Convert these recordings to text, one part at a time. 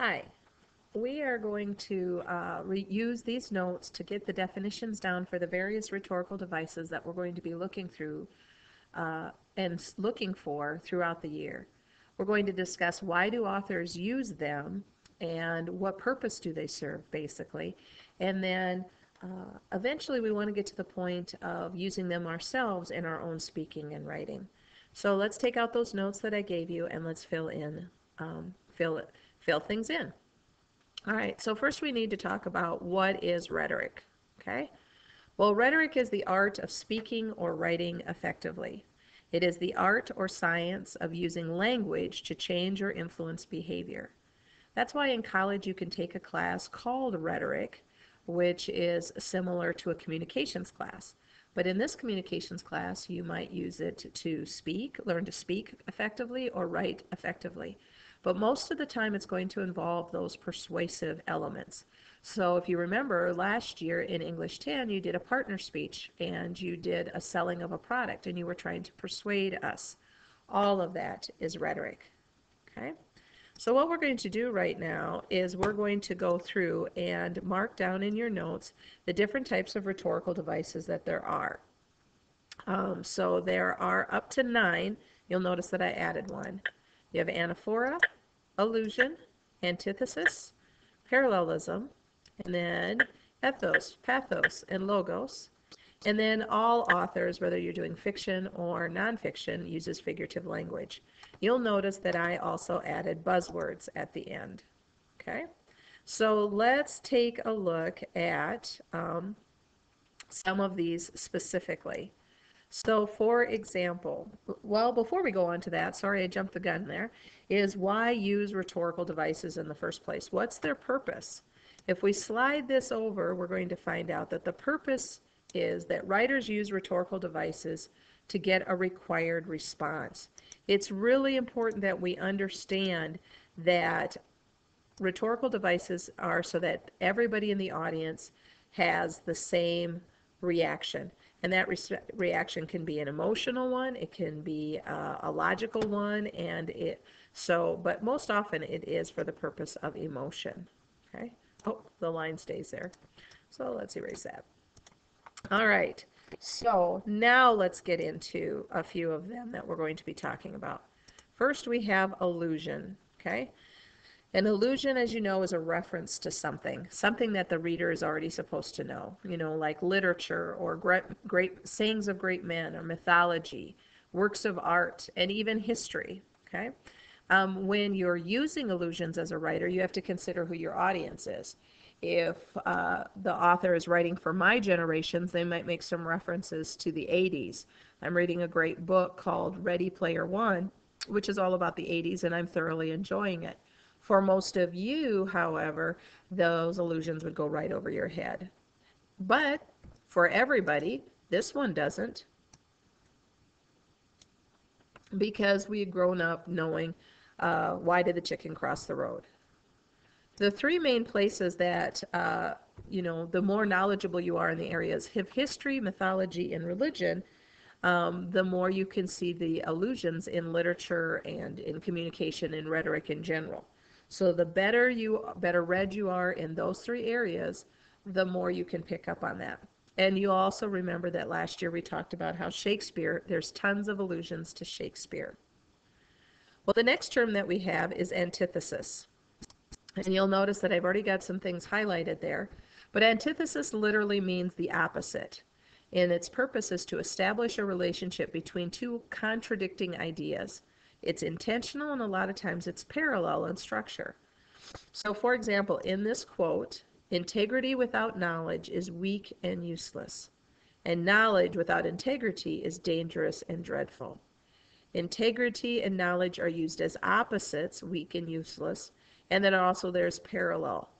Hi. We are going to uh, use these notes to get the definitions down for the various rhetorical devices that we're going to be looking through uh, and looking for throughout the year. We're going to discuss why do authors use them and what purpose do they serve, basically. And then uh, eventually we want to get to the point of using them ourselves in our own speaking and writing. So let's take out those notes that I gave you and let's fill in, um, fill it, fill things in. All right, so first we need to talk about what is rhetoric, okay? Well, rhetoric is the art of speaking or writing effectively. It is the art or science of using language to change or influence behavior. That's why in college you can take a class called rhetoric, which is similar to a communications class. But in this communications class, you might use it to speak, learn to speak effectively, or write effectively. But most of the time, it's going to involve those persuasive elements. So if you remember last year in English 10, you did a partner speech and you did a selling of a product and you were trying to persuade us. All of that is rhetoric. Okay? So what we're going to do right now is we're going to go through and mark down in your notes the different types of rhetorical devices that there are. Um, so there are up to nine. You'll notice that I added one. You have anaphora, allusion, antithesis, parallelism, and then ethos, pathos, and logos. And then all authors, whether you're doing fiction or nonfiction, uses figurative language. You'll notice that I also added buzzwords at the end. Okay, so let's take a look at um, some of these specifically. So for example, well, before we go on to that, sorry I jumped the gun there, is why use rhetorical devices in the first place? What's their purpose? If we slide this over, we're going to find out that the purpose is that writers use rhetorical devices to get a required response. It's really important that we understand that rhetorical devices are so that everybody in the audience has the same reaction. And that re reaction can be an emotional one, it can be uh, a logical one, and it so, but most often it is for the purpose of emotion. Okay. Oh, the line stays there. So let's erase that. All right. So now let's get into a few of them that we're going to be talking about. First, we have allusion. Okay. An allusion, as you know, is a reference to something, something that the reader is already supposed to know, you know, like literature or great, great sayings of great men or mythology, works of art, and even history. Okay. Um, when you're using allusions as a writer, you have to consider who your audience is. If uh, the author is writing for my generations, they might make some references to the 80s. I'm reading a great book called Ready Player One, which is all about the 80s, and I'm thoroughly enjoying it. For most of you, however, those allusions would go right over your head. But for everybody, this one doesn't. Because we had grown up knowing uh, why did the chicken cross the road. The three main places that, uh, you know, the more knowledgeable you are in the areas of history, mythology, and religion, um, the more you can see the allusions in literature and in communication and rhetoric in general. So the better you better read you are in those three areas, the more you can pick up on that. And you also remember that last year we talked about how Shakespeare, there's tons of allusions to Shakespeare. Well, the next term that we have is antithesis. And you'll notice that I've already got some things highlighted there. But antithesis literally means the opposite. And its purpose is to establish a relationship between two contradicting ideas. It's intentional and a lot of times it's parallel in structure. So, for example, in this quote, integrity without knowledge is weak and useless, and knowledge without integrity is dangerous and dreadful. Integrity and knowledge are used as opposites, weak and useless, and then also there's parallel.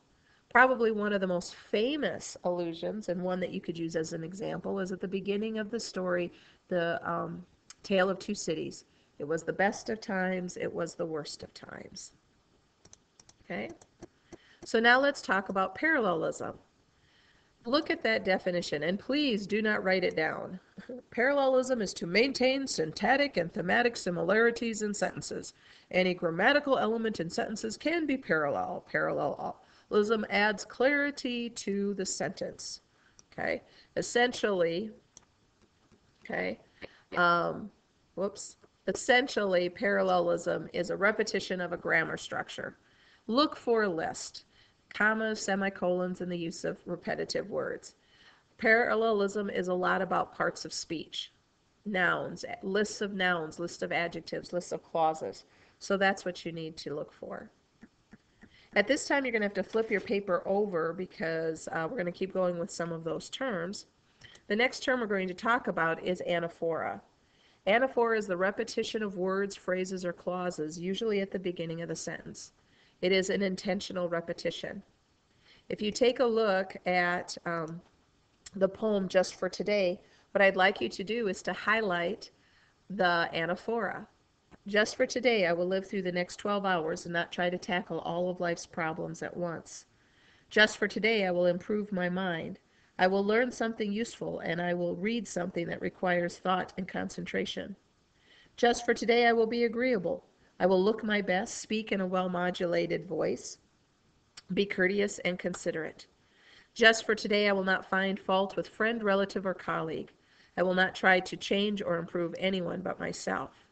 Probably one of the most famous allusions, and one that you could use as an example, is at the beginning of the story, the um, Tale of Two Cities. It was the best of times, it was the worst of times. Okay? So now let's talk about parallelism. look at that definition and please do not write it down. Parallelism is to maintain syntactic and thematic similarities in sentences. Any grammatical element in sentences can be parallel. Parallelism adds clarity to the sentence. Okay, essentially, okay, um, whoops, essentially parallelism is a repetition of a grammar structure. Look for a list commas, semicolons, and the use of repetitive words. Parallelism is a lot about parts of speech, nouns, lists of nouns, lists of adjectives, lists of clauses. So that's what you need to look for. At this time, you're going to have to flip your paper over because uh, we're going to keep going with some of those terms. The next term we're going to talk about is anaphora. Anaphora is the repetition of words, phrases, or clauses, usually at the beginning of the sentence. It is an intentional repetition. If you take a look at um, the poem just for today, what I'd like you to do is to highlight the anaphora. Just for today, I will live through the next 12 hours and not try to tackle all of life's problems at once. Just for today, I will improve my mind. I will learn something useful and I will read something that requires thought and concentration. Just for today, I will be agreeable. I will look my best, speak in a well modulated voice, be courteous and considerate. Just for today, I will not find fault with friend, relative, or colleague. I will not try to change or improve anyone but myself.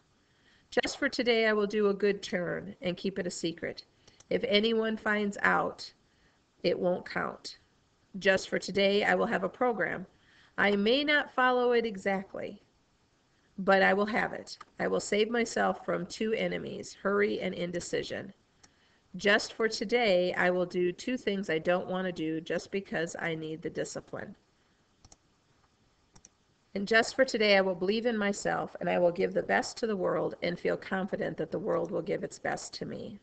Just for today, I will do a good turn and keep it a secret. If anyone finds out, it won't count. Just for today, I will have a program. I may not follow it exactly, but I will have it. I will save myself from two enemies, hurry and indecision. Just for today, I will do two things I don't want to do just because I need the discipline. And just for today, I will believe in myself and I will give the best to the world and feel confident that the world will give its best to me.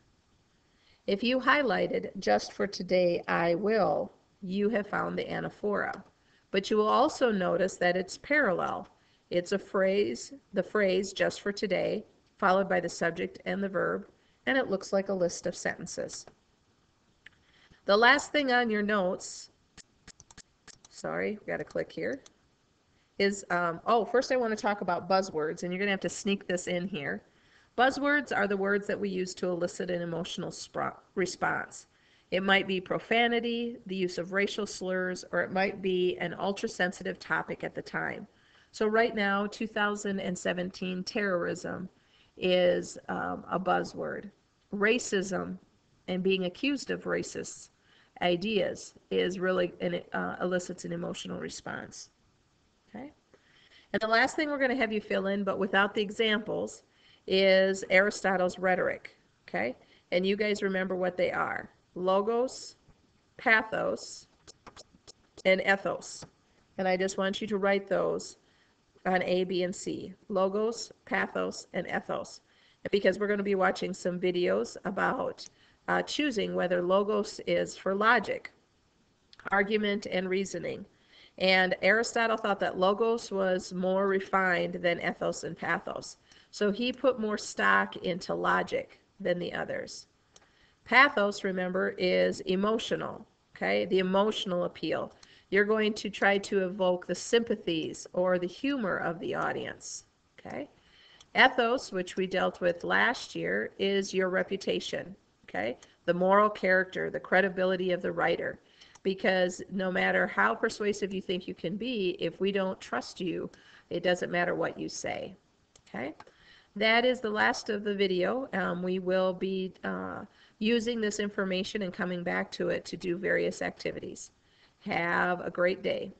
If you highlighted just for today, I will, you have found the anaphora. But you will also notice that it's parallel. It's a phrase, the phrase just for today, followed by the subject and the verb, and it looks like a list of sentences. The last thing on your notes, sorry, got to click here, is, um, oh, first I want to talk about buzzwords, and you're going to have to sneak this in here. Buzzwords are the words that we use to elicit an emotional response. It might be profanity, the use of racial slurs, or it might be an ultra sensitive topic at the time. So right now, 2017 terrorism is um, a buzzword. Racism and being accused of racist ideas is really an, uh, elicits an emotional response. Okay. And the last thing we're going to have you fill in, but without the examples, is Aristotle's rhetoric. Okay. And you guys remember what they are: logos, pathos, and ethos. And I just want you to write those on A, B, and C logos, pathos, and ethos. Because we're going to be watching some videos about uh, choosing whether logos is for logic, argument, and reasoning. And Aristotle thought that logos was more refined than ethos and pathos. So he put more stock into logic than the others. Pathos, remember, is emotional, okay? The emotional appeal. You're going to try to evoke the sympathies or the humor of the audience. Okay? Ethos, which we dealt with last year, is your reputation. Okay? The moral character, the credibility of the writer. Because no matter how persuasive you think you can be, if we don't trust you, it doesn't matter what you say. Okay? That is the last of the video. Um, we will be uh, using this information and coming back to it to do various activities. Have a great day.